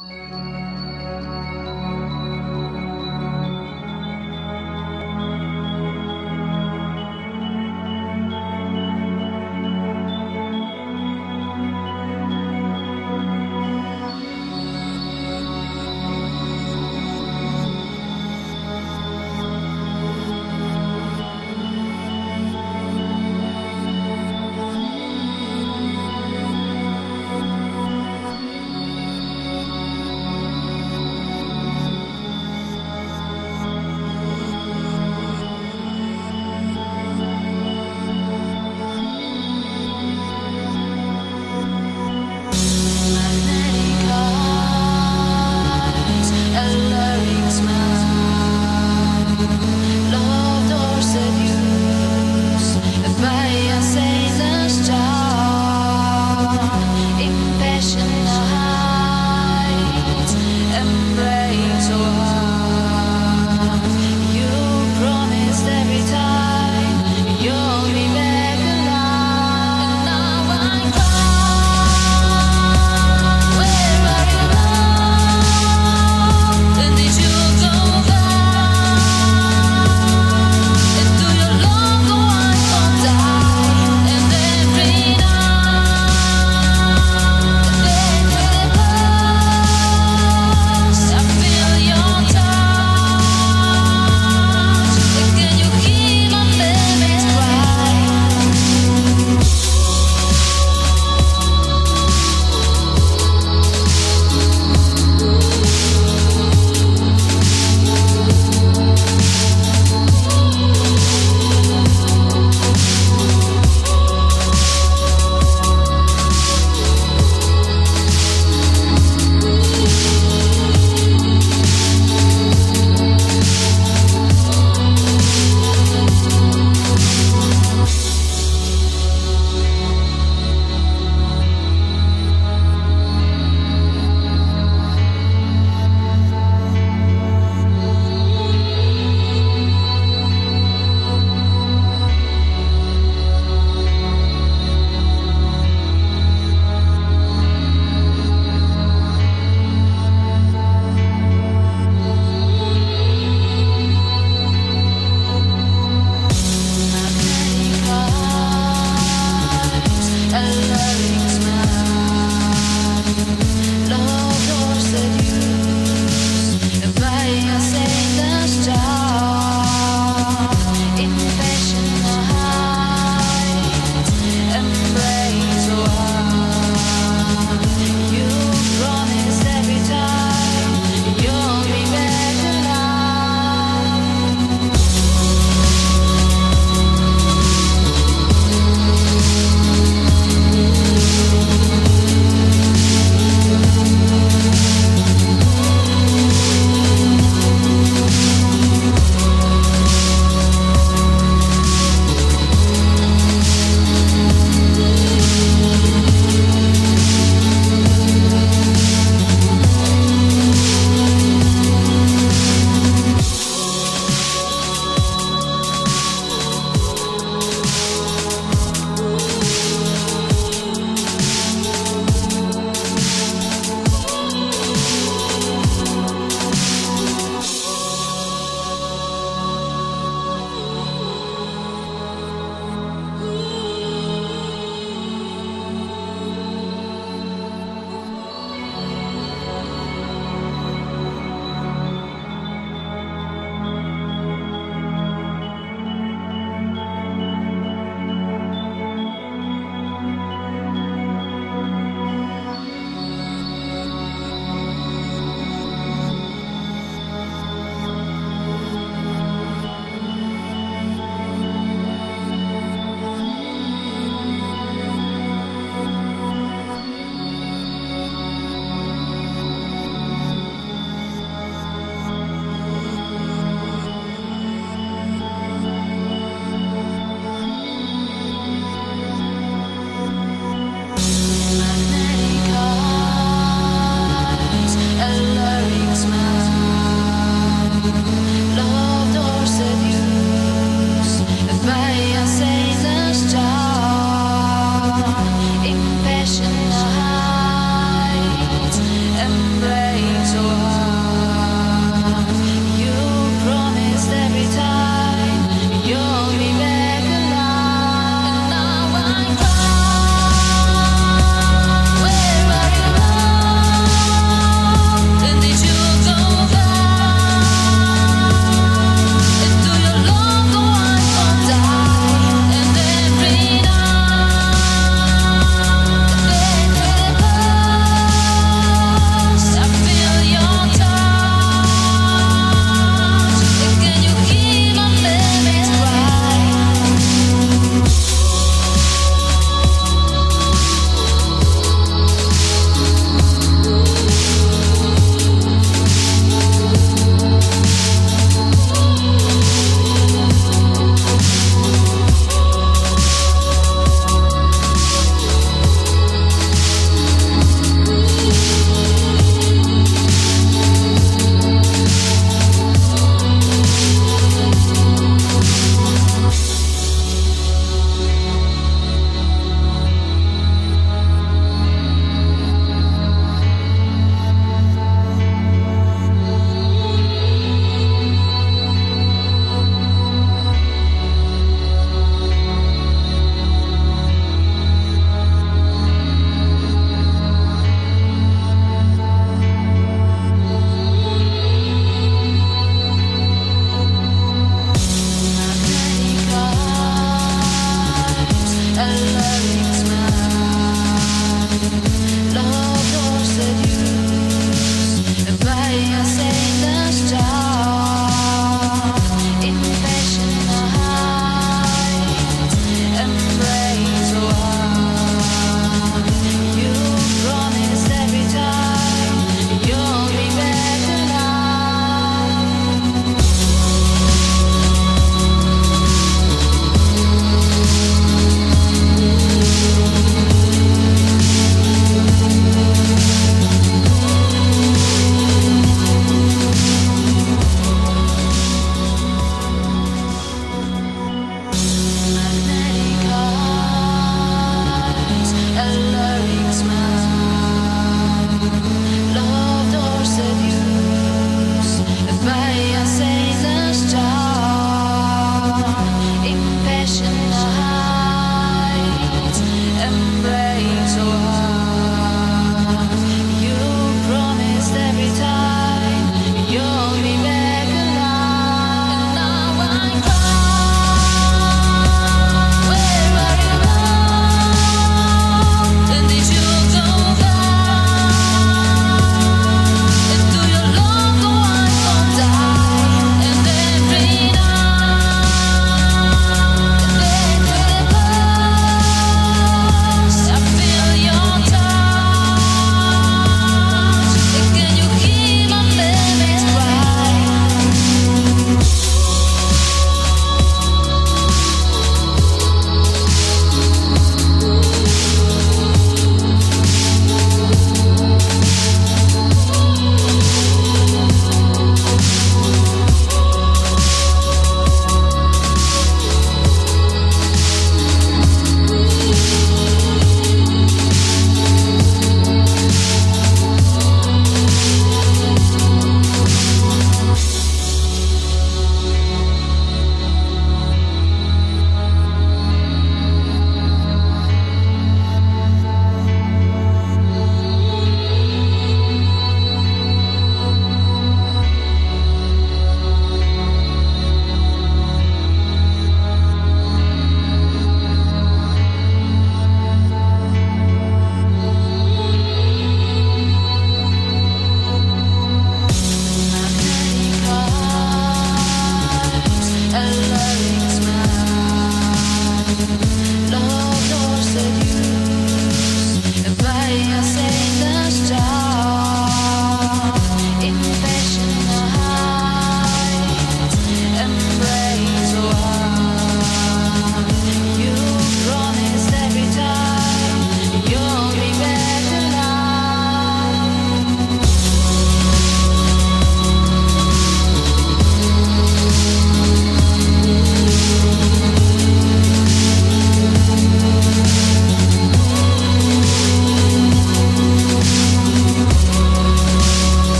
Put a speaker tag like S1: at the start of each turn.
S1: Música